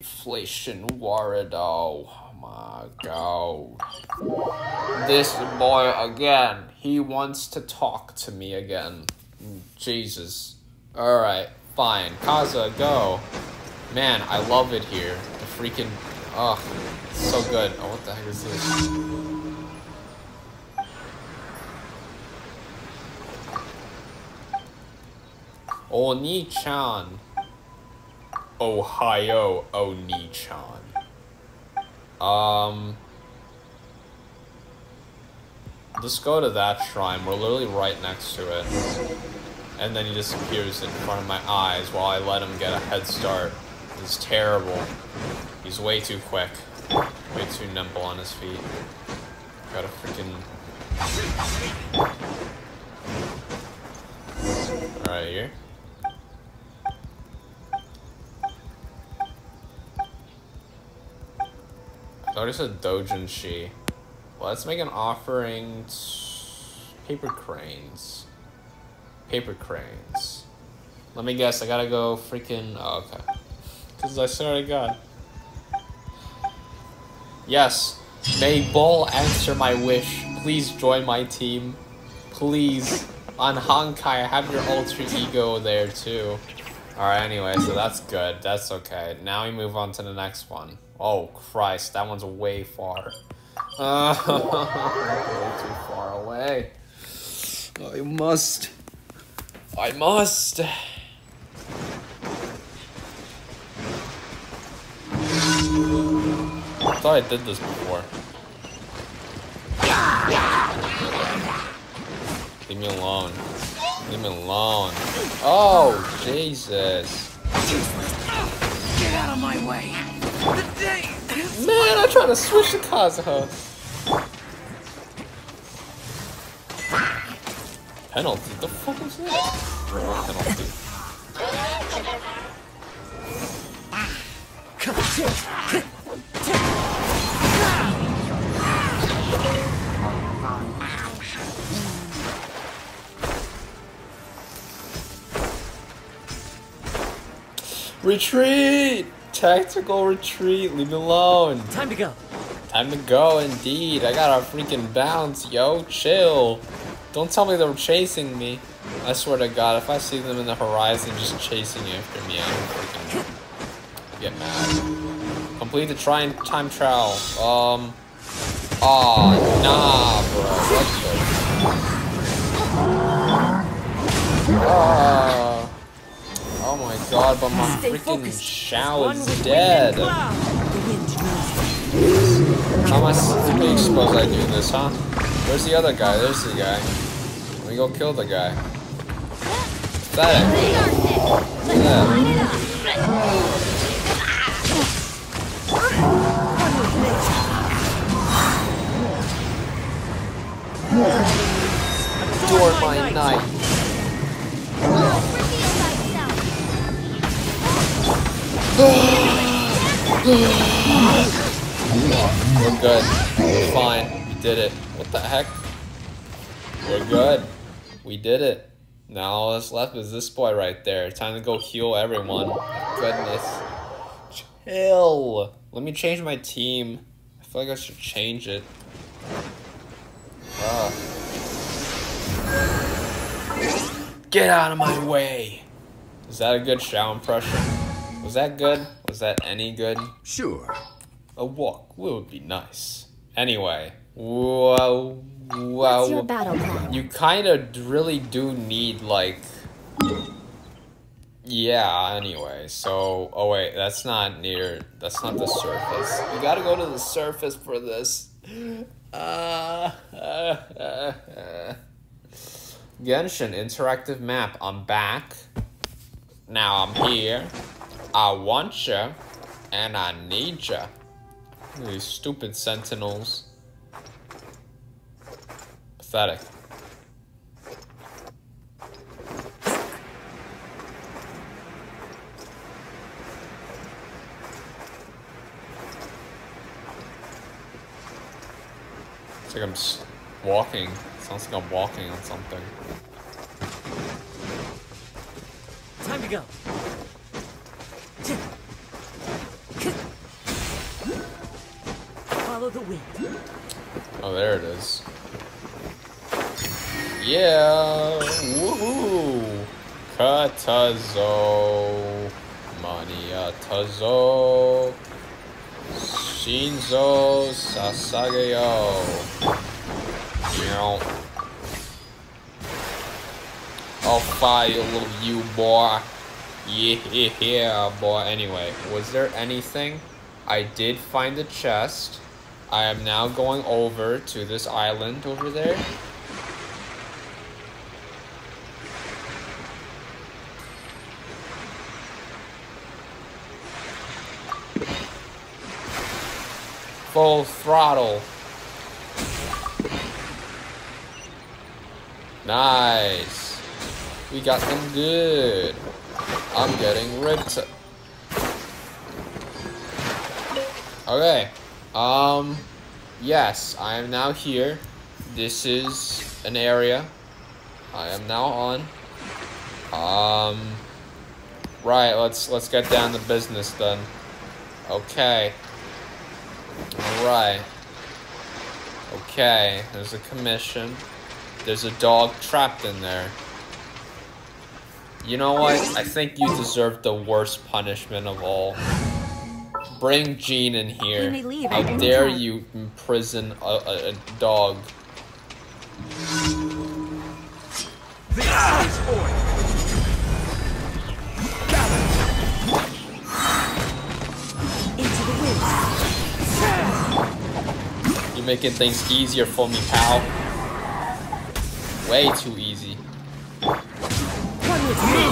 Inflation Warado. Oh my god. This boy again. He wants to talk to me again. Jesus. Alright, fine. Kaza, go. Man, I love it here. The freaking. Ugh. So good. Oh, what the heck is this? Oni-chan. Ohio Oni-chan. Um... Let's go to that shrine. We're literally right next to it. And then he disappears in front of my eyes while I let him get a head start. It's terrible. He's way too quick. Way too nimble on his feet. Gotta freaking... Alright, here. Notice a Dojinshi. Let's make an offering. Paper cranes. Paper cranes. Let me guess, I gotta go freaking. Oh, okay. Because I swear to God. Yes. May Baal answer my wish. Please join my team. Please. On Honkai, have your alter ego there too. Alright, anyway, so that's good. That's okay. Now we move on to the next one. Oh, Christ. That one's way far. Uh, way too far away. I must. I must. I thought I did this before. Leave me alone. Leave me alone. Oh, Jesus. Get out of my way! Man, I tried to switch to Kazuha. Penalty? The fuck was that? Penalty. Retreat! Tactical retreat, leave me alone. Time to go. Time to go, indeed. I gotta freaking bounce, yo. Chill. Don't tell me they're chasing me. I swear to God, if I see them in the horizon just chasing after me, I'm freaking get mad. Complete the try and time trial. Um. Aw, nah, bro. What the? Oh my God, but my Stay freaking focused. Is dead. wind and cloud. The wind knows How am I supposed suppose I do this, huh? Where's the other guy? There's the guy. Let me go kill the guy. Pathetic. Yeah. We're good. We're fine. We did it. What the heck? We're good. We did it. Now all that's left is this boy right there. Time to go heal everyone. Goodness. Chill. Let me change my team. I feel like I should change it. Ugh. Get out of my way. Is that a good Xiao impression? Was that good? Was that any good? Sure. A walk would be nice. Anyway, wow, wow. What's your battle plan? You kind of really do need like. Yeah. Anyway, so oh wait, that's not near. That's not the surface. You gotta go to the surface for this. Uh, uh, uh, uh. Genshin interactive map. I'm back. Now I'm here. I want you, and I need you. These stupid sentinels. Pathetic. It's like I'm walking. sounds like I'm walking on something. Time to go. Wind. Oh, there it is. Yeah! Woohoo! Katazo! Maniatazo! Shinzo Sasageyo! I'll fire you, boy. Yeah, yeah, boy. Anyway, was there anything? I did find a chest. I am now going over to this island over there. Full throttle. Nice. We got them good. I'm getting ripped. Okay. Um, yes, I am now here. This is an area. I am now on. Um, right. Let's let's get down to business then. Okay. All right. Okay. There's a commission. There's a dog trapped in there. You know what? I think you deserve the worst punishment of all. Bring Jean in here. You may leave How dare time. you imprison a, a, a dog? This is order. Into the wind. You're making things easier for me, pal. Way too easy. One with me.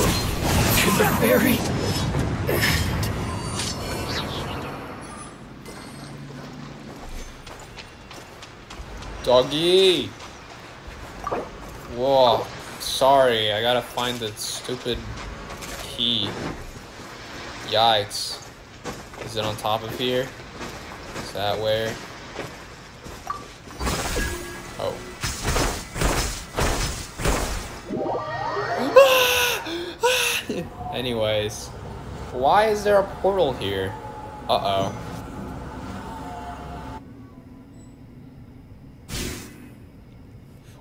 To the very Doggy! Whoa. Sorry, I gotta find the stupid key. Yikes. Is it on top of here? Is that where? Oh. Anyways. Why is there a portal here? Uh-oh.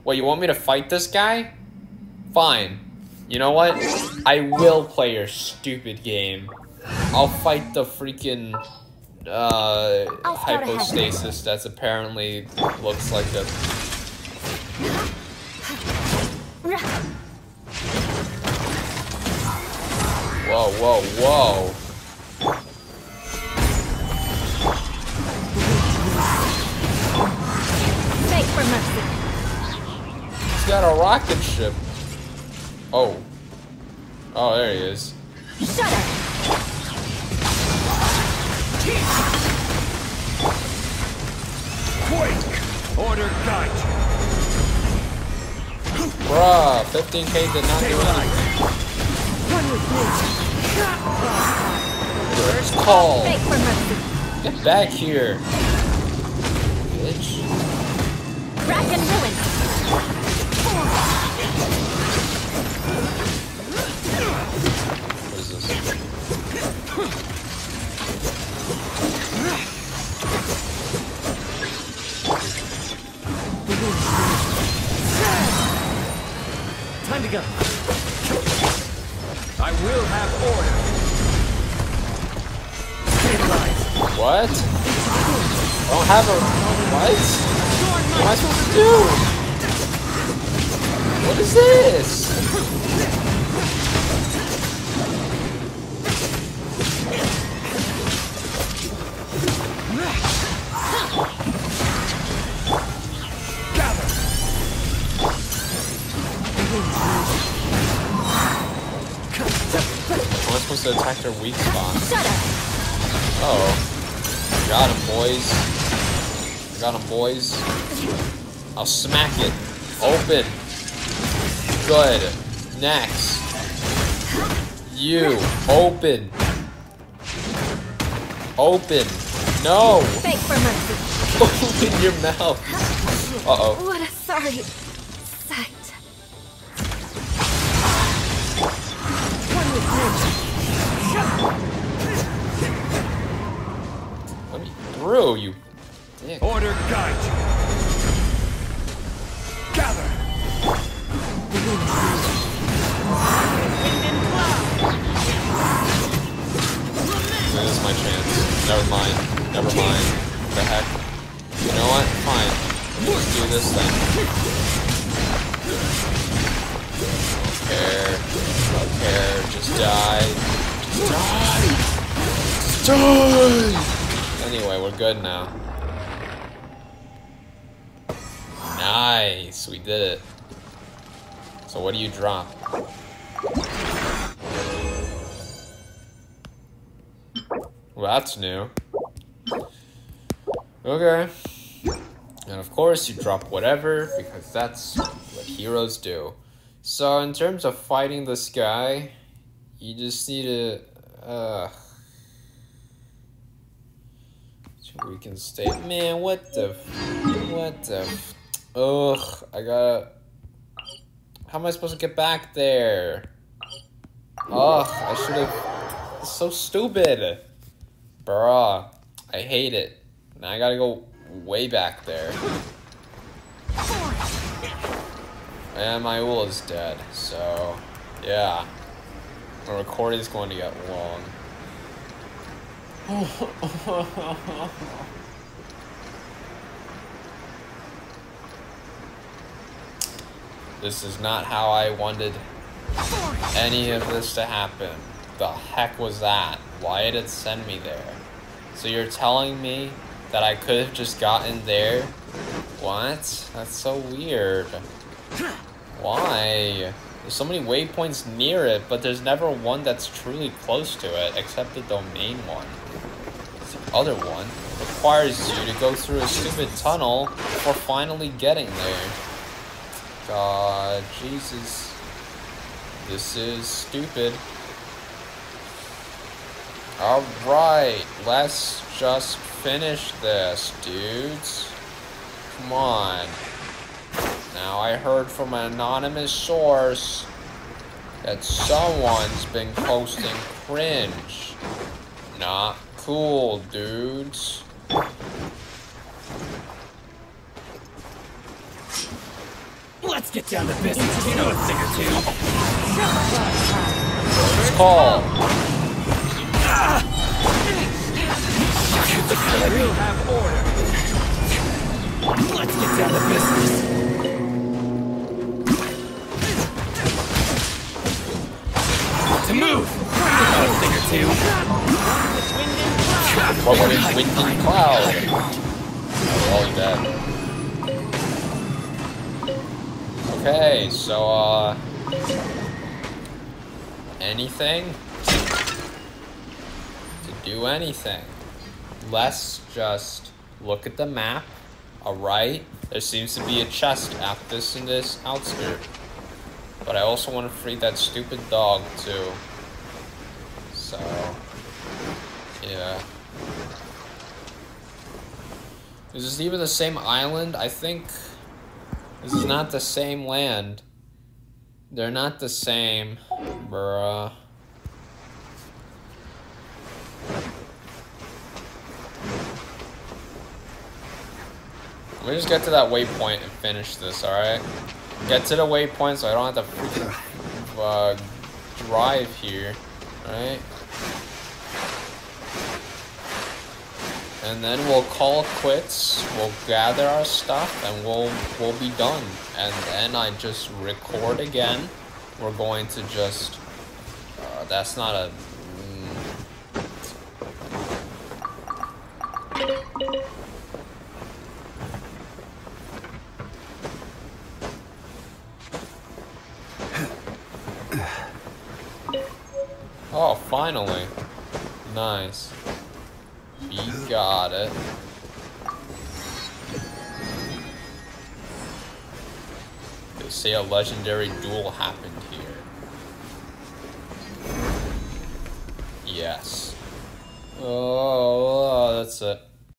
Wait, you want me to fight this guy? Fine. You know what? I will play your stupid game. I'll fight the freaking uh I'll start ahead. hypostasis that's apparently looks like a Whoa, whoa, whoa. Got a rocket ship. Oh. Oh, there he is. Shudder. quake. Order guide Bruh, 15k did not do anything. One with me. It's called. Beg for mercy. Get back here. Bitch. Rack and ruin. To go. I will have order. What? I don't have a. What? What am I supposed to do? What is this? I supposed to attack their weak spot? Shudder. Oh. Got him, boys. Got him, boys. I'll smack it. Open. Good. Next. You. Open. Open. No. Beg for mercy. Open your mouth. Uh-oh. What a sorry sight. One with. Let me through, you Dick. Order guide you. Gather. This is my chance. Never mind. Never mind. The heck? You know what? Fine. Let's do this then. Don't care. Don't care. Just die. Die. Die. Anyway, we're good now. Nice. We did it. So what do you drop? Well, that's new. Okay. And of course, you drop whatever, because that's what heroes do. So, in terms of fighting this guy, you just need to. Uh, we can stay. Man, what the. What the. Ugh, I gotta. How am I supposed to get back there? Ugh, I should have. So stupid. Bruh, I hate it. Now I gotta go way back there. And my wool is dead, so yeah. My recording is going to get long. this is not how I wanted any of this to happen. The heck was that? Why did it send me there? So you're telling me that I could have just gotten there? What? That's so weird. Why? There's so many waypoints near it, but there's never one that's truly close to it, except the domain one. The other one requires you to go through a stupid tunnel before finally getting there. God, Jesus. This is stupid. Alright, let's just finish this, dudes. Come on. Now, I heard from an anonymous source that someone's been posting cringe. Not cool, dudes. Let's get down to business. You know a thing or two. It's called. I will have order. Let's get down to business. To move. A thing or two. What was it? Windy Cloud? Oh, he's dead. Okay, so, uh... Anything? To do anything. Let's just look at the map. Alright, there seems to be a chest at this and this outskirt. But I also want to free that stupid dog, too. So... Yeah. Is this even the same island? I think this is not the same land. They're not the same, bruh. Let me just get to that waypoint and finish this, alright? Get to the waypoint so I don't have to freaking uh, drive here, right? and then we'll call quits. We'll gather our stuff, and we'll we'll be done. And then I just record again. We're going to just. Uh, that's not a. finally. Nice. You got it. They say a legendary duel happened here. Yes. Oh, oh that's it.